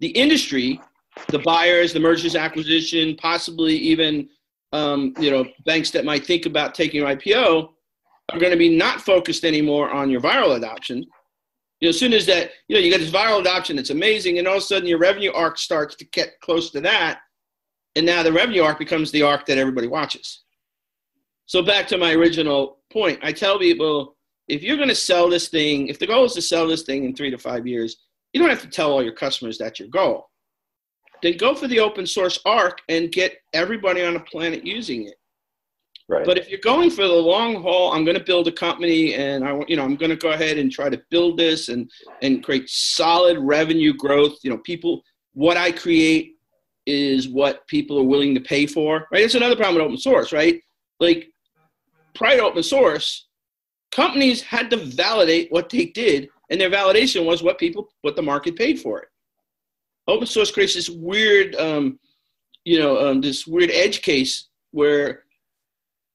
the industry, the buyers, the mergers, acquisition, possibly even um, you know banks that might think about taking your IPO are going to be not focused anymore on your viral adoption. You know, as soon as that, you know, you get this viral adoption, it's amazing, and all of a sudden your revenue arc starts to get close to that, and now the revenue arc becomes the arc that everybody watches. So back to my original point, I tell people if you're going to sell this thing, if the goal is to sell this thing in three to five years, you don't have to tell all your customers that's your goal. Then go for the open source arc and get everybody on the planet using it. Right. But if you're going for the long haul, I'm going to build a company, and I, want you know, I'm going to go ahead and try to build this and and create solid revenue growth. You know, people, what I create is what people are willing to pay for. Right. It's another problem with open source. Right. Like prior to open source, companies had to validate what they did, and their validation was what people, what the market paid for it. Open source creates this weird um, you know um, this weird edge case where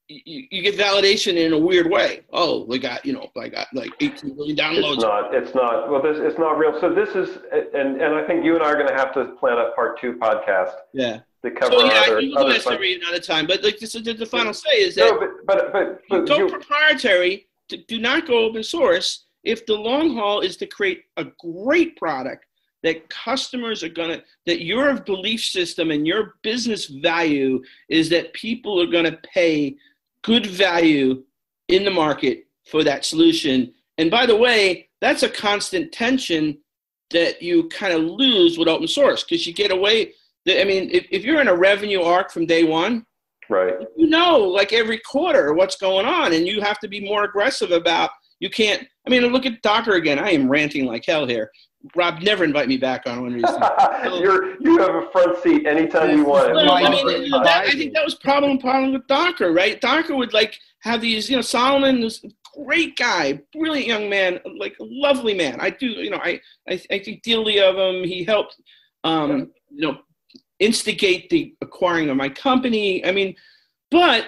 you, you get validation in a weird way. Oh, we got you know, I got like 18 million downloads. It's not. It's not. Well, this it's not real. So this is, and and I think you and I are going to have to plan a part two podcast. Yeah. To cover So yeah, other, I do other fun- another time. But like this, the, the final say is that No, but but but, but go you, proprietary. Do not go open source. If the long haul is to create a great product that customers are gonna, that your belief system and your business value is that people are gonna pay good value in the market for that solution. And by the way, that's a constant tension that you kind of lose with open source because you get away. I mean, if, if you're in a revenue arc from day one, right. you know like every quarter what's going on and you have to be more aggressive about you can't i mean look at docker again i am ranting like hell here rob never invite me back on one of these You're you have a front seat anytime you want. No, I mean, that, I think that was problem problem with Docker, right? Docker would like have these, you know, Solomon was a great guy, brilliant young man, like a lovely man. I do, you know, I I, I think dearly of him. He helped, um, you know, instigate the acquiring of my company. I mean, but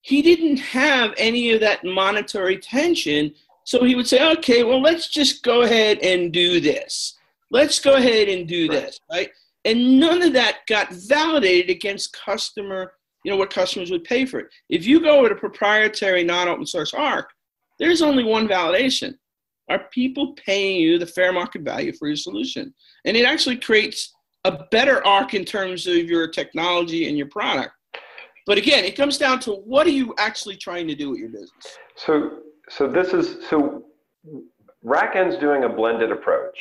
he didn't have any of that monetary tension. So he would say, okay, well, let's just go ahead and do this. Let's go ahead and do Right. this, right? And none of that got validated against customer, you know, what customers would pay for it. If you go with a proprietary non-open source ARC, there's only one validation. Are people paying you the fair market value for your solution? And it actually creates a better ARC in terms of your technology and your product. But again, it comes down to what are you actually trying to do with your business? So so this is so RackN's doing a blended approach,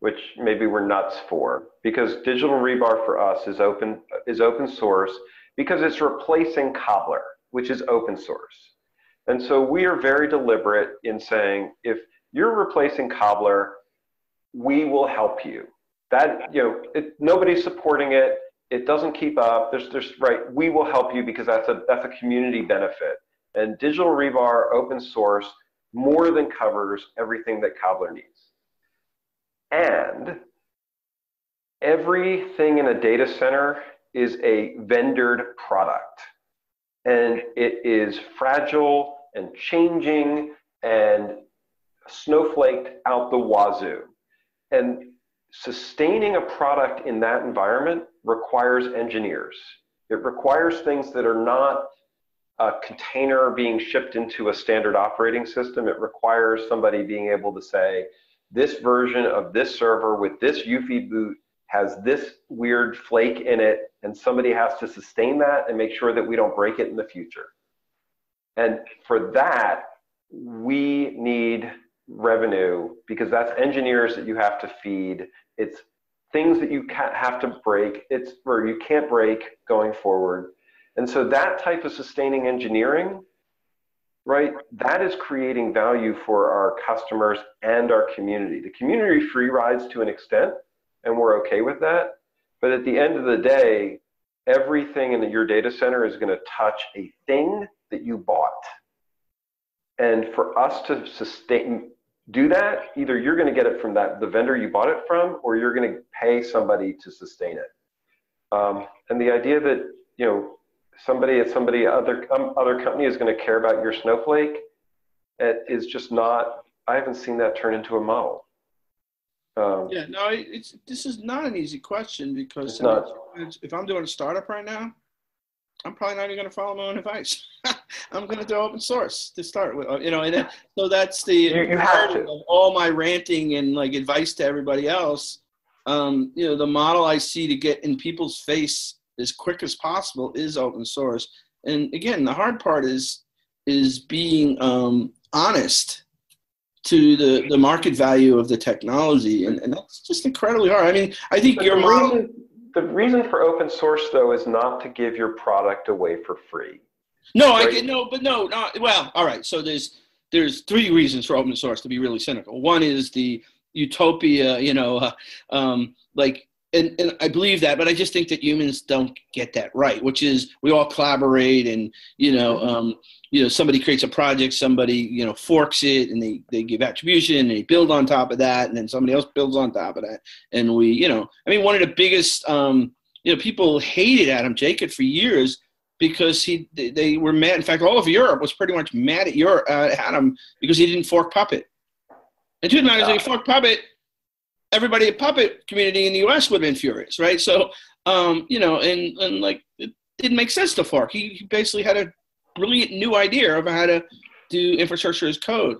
which maybe we're nuts for because Digital Rebar for us is open is open source because it's replacing Cobbler, which is open source. And so we are very deliberate in saying if you're replacing Cobbler, we will help you. That you know, it, nobody's supporting it. It doesn't keep up. There's, there's right. We will help you because that's a that's a community benefit. And Digital Rebar open source more than covers everything that Cobbler needs. And everything in a data center is a vendored product. And it is fragile and changing and snowflaked out the wazoo. And sustaining a product in that environment requires engineers. It requires things that are not a container being shipped into a standard operating system. It requires somebody being able to say, this version of this server with this UEFI boot has this weird flake in it, and somebody has to sustain that and make sure that we don't break it in the future. And for that, we need revenue because that's engineers that you have to feed. It's things that you can't have to break. It's or you can't break going forward. And so that type of sustaining engineering, right, that is creating value for our customers and our community. The community free rides to an extent, and we're okay with that. But at the end of the day, everything in your data center is going to touch a thing that you bought. And for us to sustain, do that, either you're going to get it from that the vendor you bought it from, or you're going to pay somebody to sustain it. Um, and the idea that you know somebody at somebody other um, other company is going to care about your snowflake, it is just not. I haven't seen that turn into a model. Um, Yeah, no, it's this is not an easy question because if I'm doing a startup right now, I'm probably not even going to follow my own advice. I'm going to do open source to start with, you know, and then, so that's the You- you have to. of all my ranting and like advice to everybody else. Um, you know, the model I see to get in people's face as quick as possible is open source. And again, the hard part is is being um, honest to the, the market value of the technology, and, and that's just incredibly hard. I mean, I think But your model. reason, the reason for open source though is not to give your product away for free. No, I right? get no, but no, no. Well, all right. So there's there's three reasons for open source to be really cynical. One is the utopia, you know, uh, um, like. And, and I believe that, but I just think that humans don't get that right, which is we all collaborate and, you know, um, you know, somebody creates a project, somebody, you know, forks it and they, they give attribution and they build on top of that. And then somebody else builds on top of that. And we, you know, I mean, one of the biggest, um, you know, people hated Adam Jacob for years because he they were mad. In fact, all of Europe was pretty much mad at Europe uh, Adam because he didn't fork Puppet. And two matters, if he forked Puppet, everybody at Puppet community in the U.S. would have been furious, right? So, um, you know, and and like it didn't make sense to fork. He, he basically had a brilliant new idea of how to do infrastructure as code.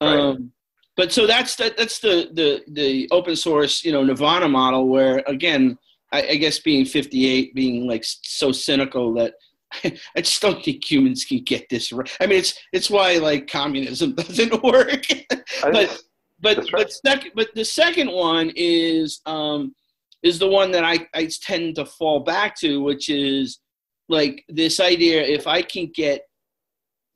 Right. Um, but so that's that, that's the, the the open source you know Nirvana model where again I, I guess being 58 being like so cynical that I just don't think humans can get this right. I mean, it's it's why like communism doesn't work. but but right. but second, but the second one is um, is the one that I I tend to fall back to, which is like this idea: if I can get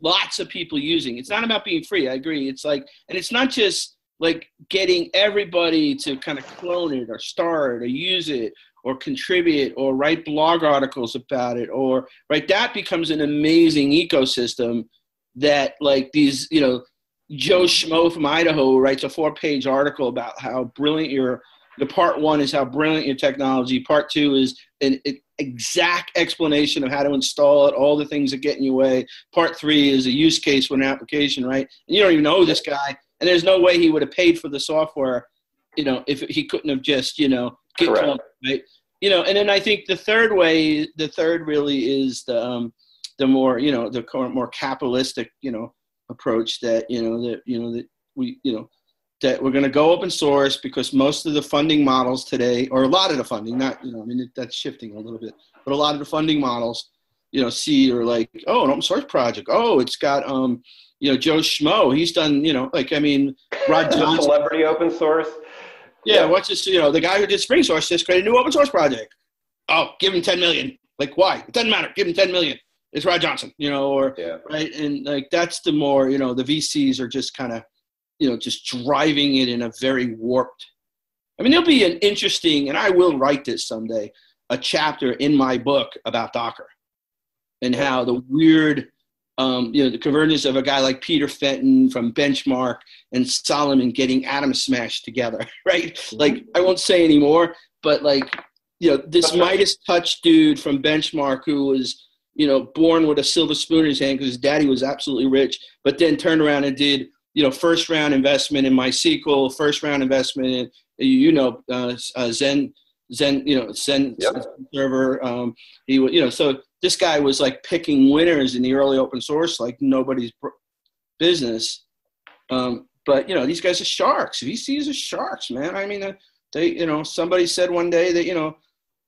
lots of people using, it's not about being free. I agree. It's like, and it's not just like getting everybody to kind of clone it or start or use it or contribute or write blog articles about it or right that becomes an amazing ecosystem that like these you know joe schmo from idaho writes a four page article about how brilliant your the part one is how brilliant your technology part two is an, an exact explanation of how to install it all the things that get in your way part three is a use case for an application right and you don't even know this guy and there's no way he would have paid for the software you know if he couldn't have just you know get Correct. right? You know, and then I think the third way, the third really is the um, the more you know the more capitalistic you know approach that you know that you know that we you know that we're going to go open source because most of the funding models today, or a lot of the funding, not you know, I mean that's shifting a little bit, but a lot of the funding models, you know, see are like, oh, an open source project, oh, it's got um, you know, Joe Schmo, he's done, you know, like I mean, Rod Johnson, celebrity open source. Yeah, yeah, what's this? You know, the guy who did SpringSource just created a new open source project. Oh, give him 10 million. Like, why? It doesn't matter. Give him 10 million. It's Rod Johnson, you know, or, yeah. right? And like, that's the more, you know, the VCs are just kind of, you know, just driving it in a very warped. I mean, there'll be an interesting, and I will write this someday, a chapter in my book about Docker and how the weird um, you know, the convergence of a guy like Peter Fenton from Benchmark and Solomon getting Atom Smash together, right? Mm-hmm. Like, I won't say anymore, but like, you know, this Midas Touch dude from Benchmark who was, you know, born with a silver spoon in his hand because his daddy was absolutely rich, but then turned around and did, you know, first round investment in MySQL, first round investment in, you know, uh, uh, Xen, Xen, you know, Xen yep. server. Um, he was, you know, so this guy was like picking winners in the early open source like nobody's business. Um, but you know, these guys are sharks. VCs are sharks, man. I mean, uh, they, you know, somebody said one day that you know,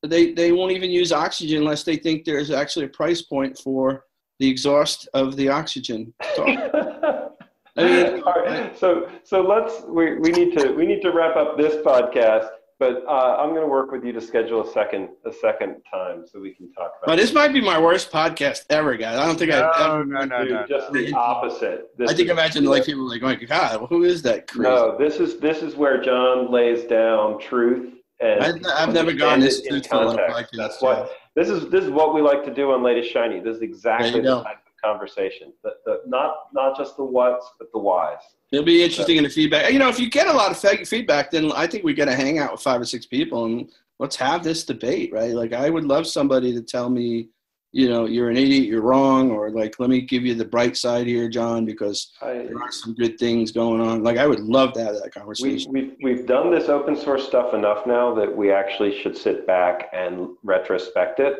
they they won't even use oxygen unless they think there's actually a price point for the exhaust of the oxygen. I mean, so so let's we, we need to we need to wrap up this podcast but uh, I'm going to work with you to schedule a second a second time so we can talk about. But this might be my worst podcast ever, guys. I don't think no, I've ever. No, no, no, Just the opposite. This I think imagine like people like, oh my God, who is that? Crazy? No, this is this is where John lays down truth and. I, have never gone this in context. That's what this is. This is what we like to do on Latest Shiny. This is exactly the type of conversation. The, the, not not just the what's, but the whys. It'll be interesting in the feedback. You know, if you get a lot of feedback, then I think we got to hang out with five or six people and let's have this debate, right? Like, I would love somebody to tell me, you know, you're an idiot, you're wrong, or like, let me give you the bright side here, John, because I, there are some good things going on. Like, I would love to have that conversation. We, we've, we've done this open source stuff enough now that we actually should sit back and retrospect it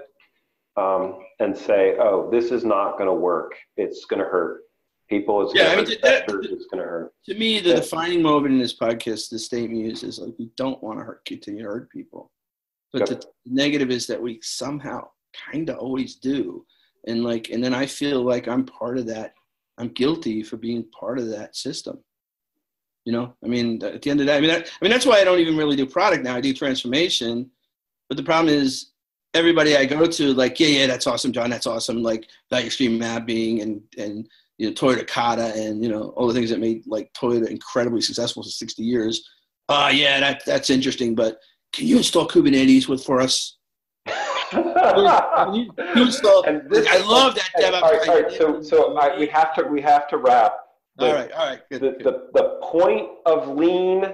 um, and say, oh, this is not going to work. It's going to hurt people. It's yeah, I mean, that, going to hurt. To me, the yeah. defining moment in this podcast, the statement uses like we don't want to hurt, continue to hurt people, but yep. the negative is that we somehow kind of always do, and like, and then I feel like I'm part of that. I'm guilty for being part of that system. You know, I mean, at the end of the day, I mean, that, I mean, that's why I don't even really do product now. I do transformation, but the problem is everybody I go to, like, yeah, yeah, that's awesome, John, that's awesome, like value stream mapping and and you know, Toyota Kata and, you know, all the things that made like Toyota incredibly successful for 60 years. Uh, yeah, that, that's interesting, but can you install Kubernetes with for us? You install, this, I love that DevOps. All right, all right, so, so I, we have to, we have to wrap. The, all right, all right. Good, the, good. the, the point of lean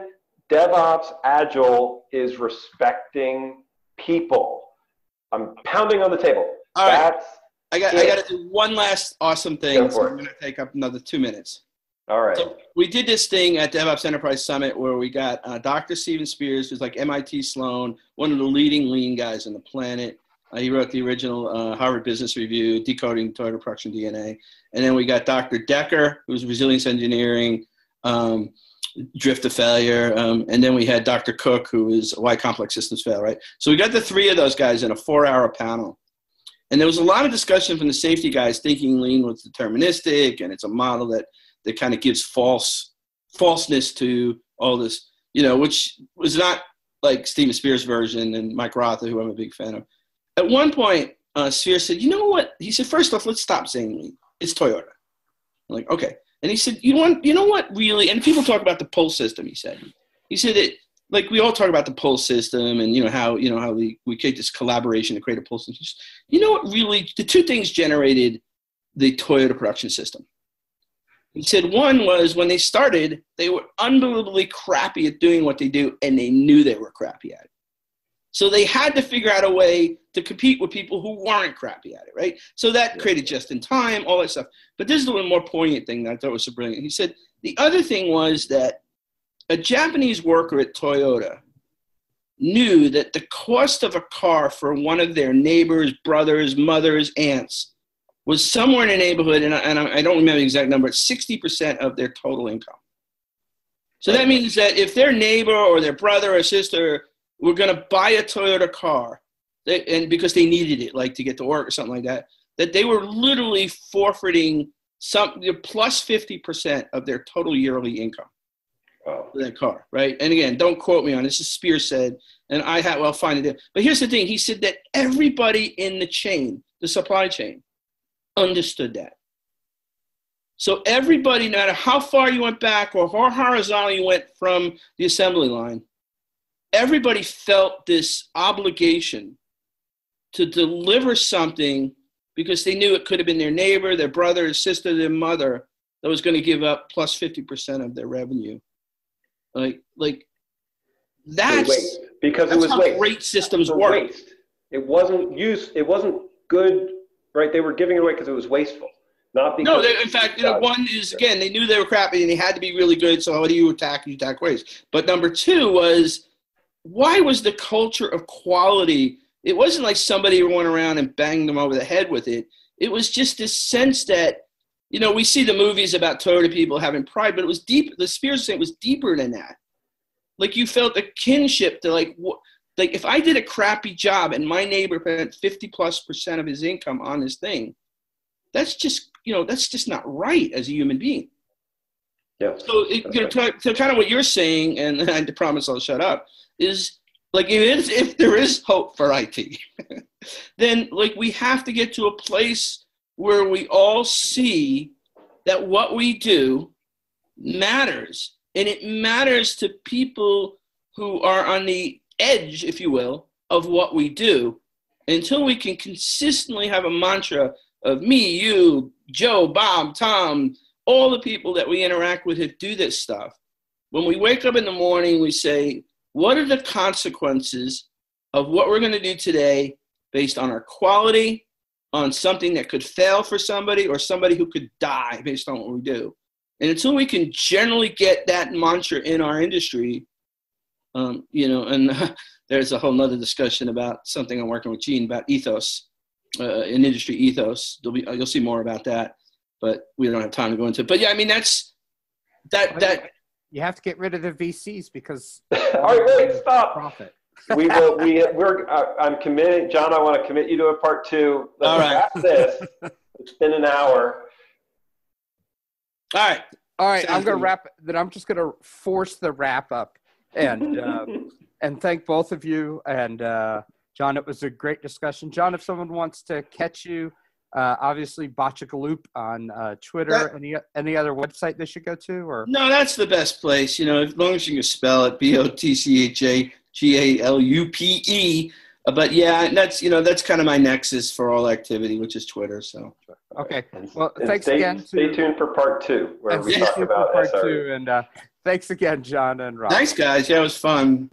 DevOps Agile is respecting people. I'm pounding on the table. All right. That's I got I got to do one last awesome Go thing. for So it. I'm going to take up another two minutes. all right. So we did this thing at DevOps Enterprise Summit where we got uh, Dr. Steven Spears, who's like MIT Sloan, one of the leading lean guys on the planet. Uh, he wrote the original uh, Harvard Business Review, Decoding Toyota Production DNA. And then we got Dr. Dekker, who's resilience engineering, um, drift to failure. Um, and then we had Dr. Cook, who is why complex systems fail, right? So we got the three of those guys in a four hour panel. And there was a lot of discussion from the safety guys thinking lean was deterministic and it's a model that that kind of gives false falseness to all this, you know, which was not like Steven Spears' version and Mike Rother, who I'm a big fan of. At one point, uh, Spears said, "You know what?" He said, first off, let's stop saying. It's Toyota." I'm like, okay. And he said, "You want, you know what? Really?" And people talk about the pull system. He said, he said it." like we all talk about the pull system and you know how you know how we we create this collaboration to create a pull system. You know what? Really, the two things generated the Toyota production system. He said one was when they started, they were unbelievably crappy at doing what they do, and they knew they were crappy at it. So they had to figure out a way to compete with people who weren't crappy at it, right? So that created just in time, all that stuff. But this is the one more poignant thing that I thought was so brilliant. He said the other thing was that a Japanese worker at Toyota knew that the cost of a car for one of their neighbors, brothers, mothers, aunts was somewhere in the neighborhood, and I, and I don't remember the exact number, it's 60% of their total income. So that means that if their neighbor or their brother or sister were going to buy a Toyota car, they, and because they needed it, like to get to work or something like that, that they were literally forfeiting some plus 50% of their total yearly income Wow. for that car, right? And again, don't quote me on this. Is Spears said, and I had well find it. But here's the thing: he said that everybody in the chain, the supply chain, understood that. So everybody, no matter how far you went back or how horizontal you went from the assembly line, everybody felt this obligation to deliver something because they knew it could have been their neighbor, their brother, their sister, their mother that was going to give up plus 50% of their revenue. Like, like that's, waste. because it was how waste. great systems work. waste. It wasn't used. It wasn't good. Right? They were giving it away because it was wasteful, not because. No, they, in fact, you know, one is again they knew they were crappy and they had to be really good. So how do you attack? You attack waste. But number two was why was the culture of quality? It wasn't like somebody went around and banged them over the head with it. It was just this sense that you know we see the movies about Toyota people having pride, but it was deep. The Spears saying it was deeper than that. Like you felt a kinship to like what. Like if I did a crappy job and my neighbor spent 50 plus percent of his income on this thing, that's just you know that's just not right as a human being. Yeah. So, it, you know, to, to kind of what you're saying, and I promise I'll shut up, is like if, if there is hope for IT, then like we have to get to a place where we all see that what we do matters, and it matters to people who are on the edge, if you will, of what we do. Until we can consistently have a mantra of me, you, Joe, Bob, Tom, all the people that we interact with who do this stuff, when we wake up in the morning, we say, what are the consequences of what we're going to do today based on our quality, on something that could fail for somebody, or somebody who could die based on what we do? And until we can generally get that mantra in our industry, um, you know, and there's a whole nother discussion about something I'm working with Gene about ethos, uh, in industry ethos. There'll be, you'll see more about that but we don't have time to go into it. But yeah, I mean that's that that You have to get rid of the VCs because All right, wait, stop. profit. we will. We we're. Uh, I'm committing, John. I want to commit you to a part two. Let's All right. This. It's been an hour. all right. All right, Sounds I'm gonna wrap. Then I'm just gonna force the wrap up, and uh, and thank both of you. And uh, John, it was a great discussion. John, if someone wants to catch you, uh, obviously Botchagalupe on uh, Twitter. That- any any other website they should go to, or No, that's the best place. You know, as long as you can spell it, B O T C H A G A L U P E. Uh, But yeah, that's you know that's kind of my nexus for all activity, which is Twitter. So okay. And- Well, and thanks stay, again. Stay tuned for part two, where and we stay talk tuned for about part SRE. two. And uh, thanks again, John and Rob. thanks, guys. Yeah, it was fun.